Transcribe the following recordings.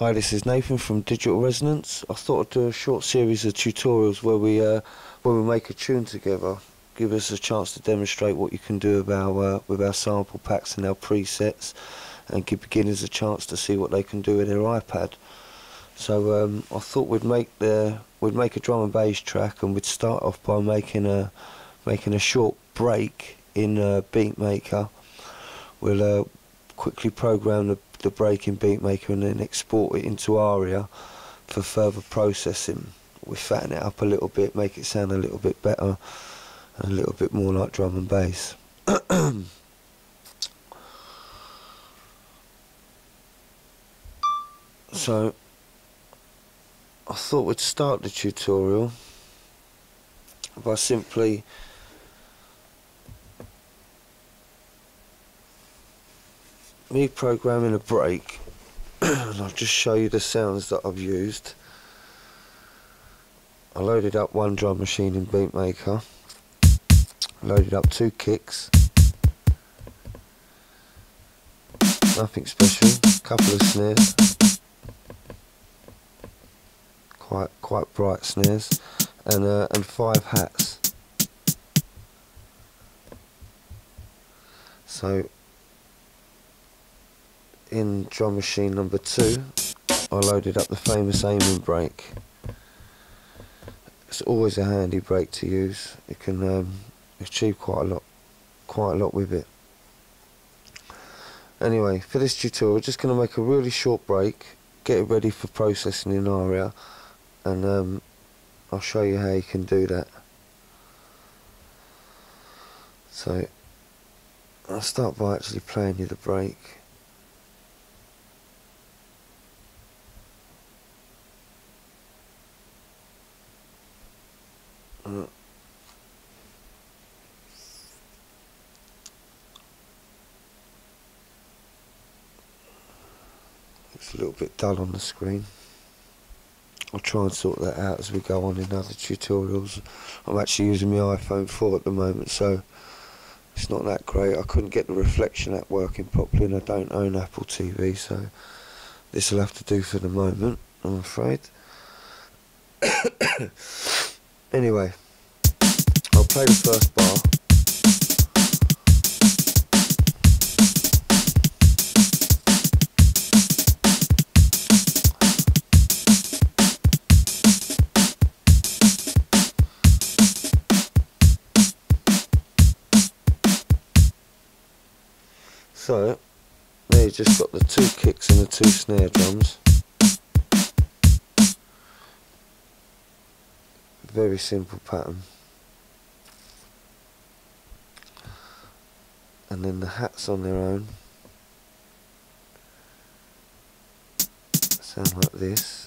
Hi, this is Nathan from Digital Resonance. I thought I'd do a short series of tutorials where we uh, where we make a tune together. Give us a chance to demonstrate what you can do with our uh, with our sample packs and our presets, and give beginners a chance to see what they can do with their iPad. So um, I thought we'd make the we'd make a drum and bass track, and we'd start off by making a making a short break in uh, Beatmaker. We'll quickly program the the breaking Beatmaker and then export it into Auria for further processing. We fatten it up a little bit, make it sound a little bit better, and a little bit more like drum and bass. so, I thought we'd start the tutorial by simply me programming a break and I'll just show you the sounds that I've used. I loaded up one drum machine in Beatmaker. Loaded up two kicks. Nothing special. Couple of snares. Quite quite bright snares. And uh, and five hats. So in drum machine number two I loaded up the famous Amen break it's always a handy break to use. You can um, achieve quite a lot quite a lot with it. Anyway for this tutorial we're just going to make a really short break get it ready for processing in Auria and um, I'll show you how you can do that. So I'll start by actually playing you the break Uh, it's a little bit dull on the screen. I'll try and sort that out as we go on in other tutorials. I'm actually using my iPhone 4 at the moment, so it's not that great. I couldn't get the reflection app working properly, and I don't own Apple TV, so this will have to do for the moment, I'm afraid. Anyway, I'll play the first bar. Just got the two kicks and the two snare drums. very simple pattern. And then the hats on their own. Sound like this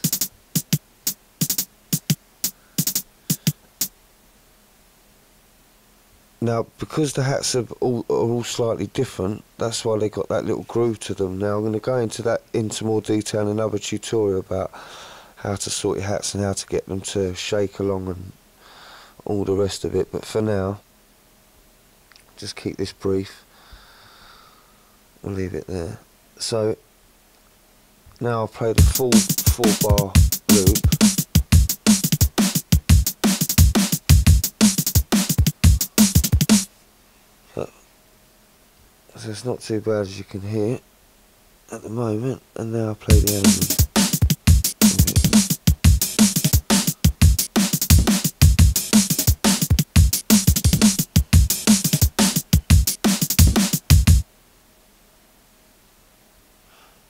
now because the hats are all, are all slightly different that's why they got that little groove to them. Now I'm going to go into that into more detail in another tutorial about how to sort your hats and how to get them to shake along and all the rest of it. But for now just keep this brief. We'll leave it there. So now I'll play the full four bar loop so it's not too bad as you can hear at the moment. And now I'll play the element.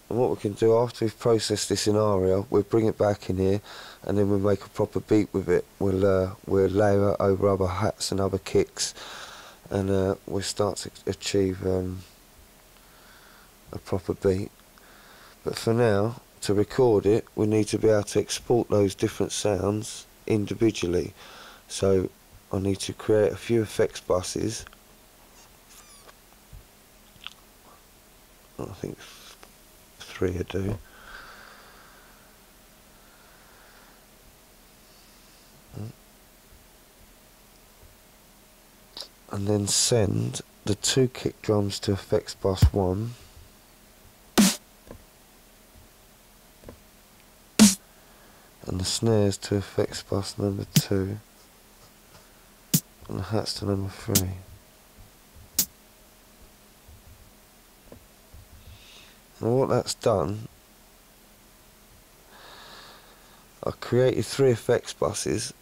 And what we can do after we've processed this in Auria we'll bring it back in here and then we'll make a proper beat with it. We'll uh, we'll layer over other hats and other kicks and uh, we'll start to achieve um, a proper beat. But for now to record it we need to be able to export those different sounds individually. So I need to create a few effects buses. I think three I do. And then send the two kick drums to effects bus 1 and the snares to effects bus number 2 and the hats to number 3. Now what that's done, I created three effects buses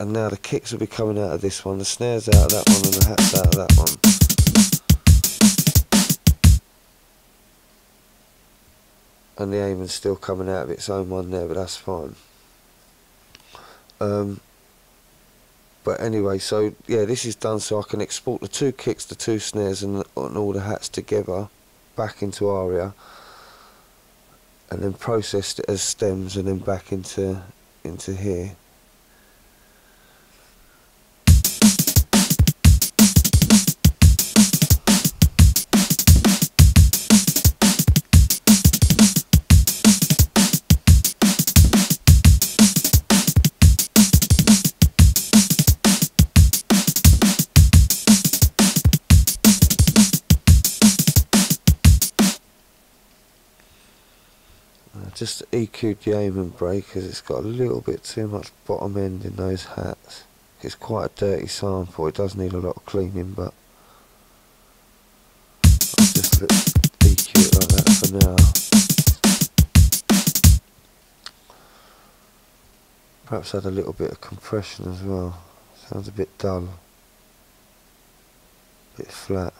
and now the kicks will be coming out of this one, the snares out of that one and the hats out of that one. And the Amen's still coming out of its own one there, but that's fine. Um, but anyway, so yeah, this is done so I can export the two kicks, the two snares and, and all the hats together back into Auria and then process it as stems and then back into into here. Just EQ'd the Amen break because it's got a little bit too much bottom end in those hats. It's quite a dirty sample, it does need a lot of cleaning but I'll just EQ it like that for now. Perhaps add a little bit of compression as well. Sounds a bit dull. A bit flat.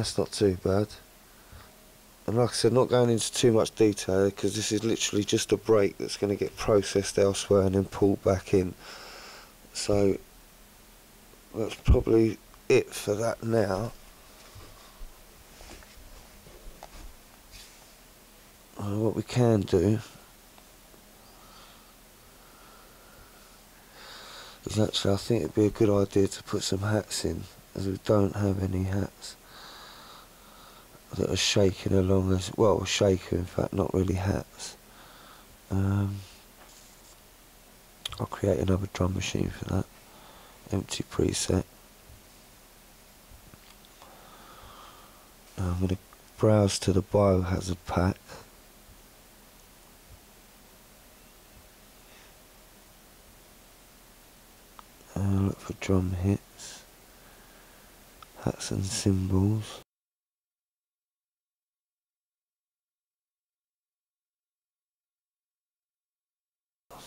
That's not too bad. And like I said, not going into too much detail because this is literally just a break that's going to get processed elsewhere and then pulled back in. So that's probably it for that now. What we can do is actually I think it'd be a good idea to put some hats in as we don't have any hats that are shaking along as well shaker in fact not really hats. Um, I'll create another drum machine for that. Empty preset. Now I'm going to browse to the biohazard pack. And look for drum hits hats and cymbals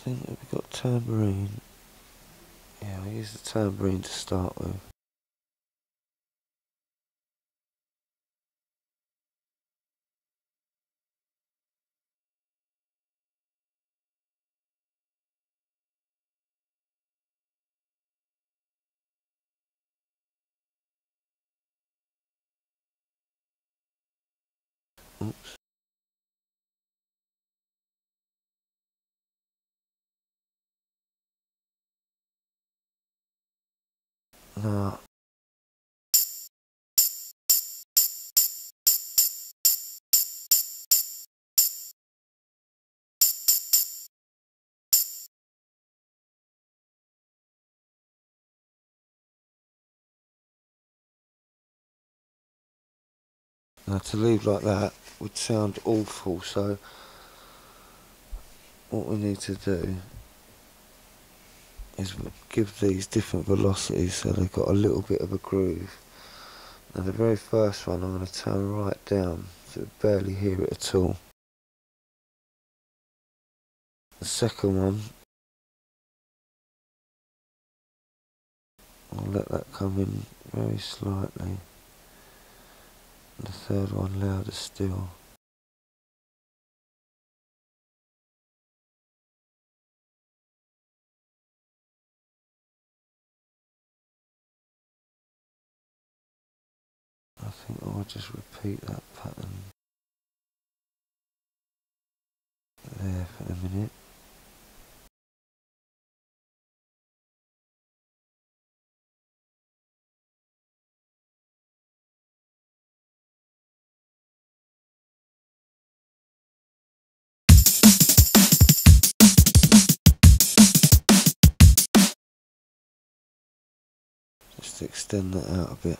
think we've got tambourine. Yeah, I'll use the tambourine to start with. No. Now to leave like that would sound awful so what we need to do is give these different velocities so they've got a little bit of a groove. Now the very first one I'm going to turn right down so you barely hear it at all. The second one I'll let that come in very slightly. And the third one louder still. think I'll just repeat that pattern there for a minute. Just extend that out a bit.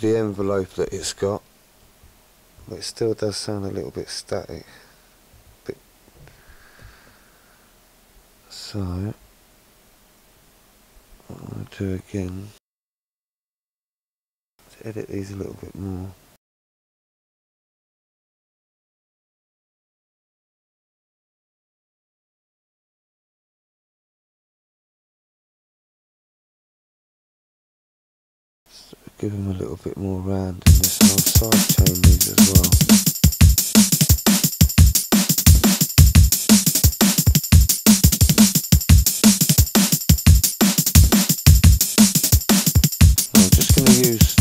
The envelope that it's got. But it still does sound a little bit static. Bit so what I'll do again. Edit these a little bit more. Give him a little bit more roundness and I'll side chain as well. I'm just going to use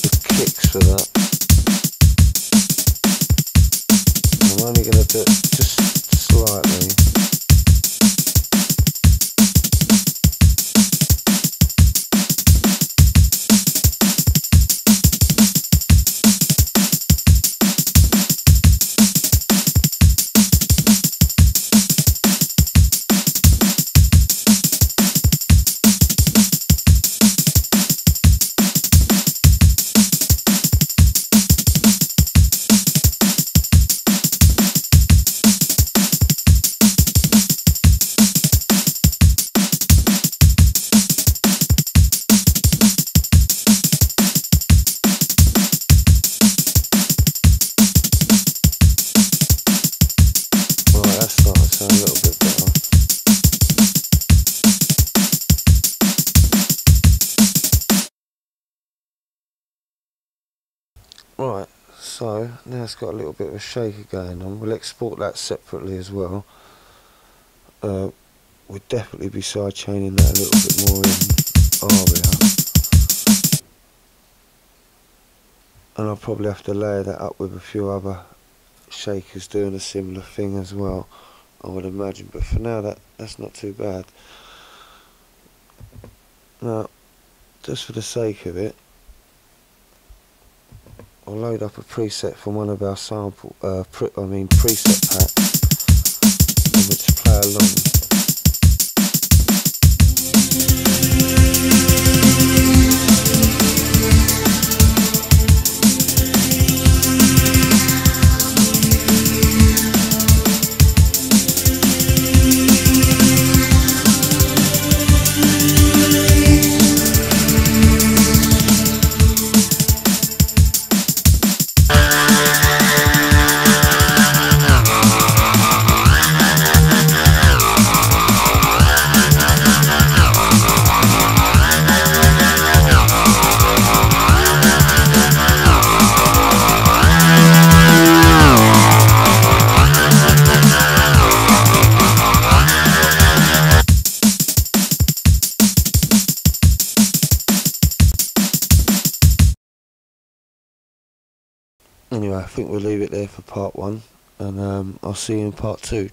the kicks for that. I'm only going to do Right, so now it's got a little bit of a shaker going on. We'll export that separately as well. Uh, we'll definitely be side chaining that a little bit more in Auria. And I'll probably have to layer that up with a few other shakers doing a similar thing as well, I would imagine. But for now, that that's not too bad. Now, just for the sake of it, I'll load up a preset from one of our sample, uh, I mean preset packs, just play along. Think we'll leave it there for part one, and um, I'll see you in part two.